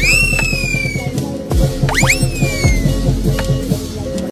you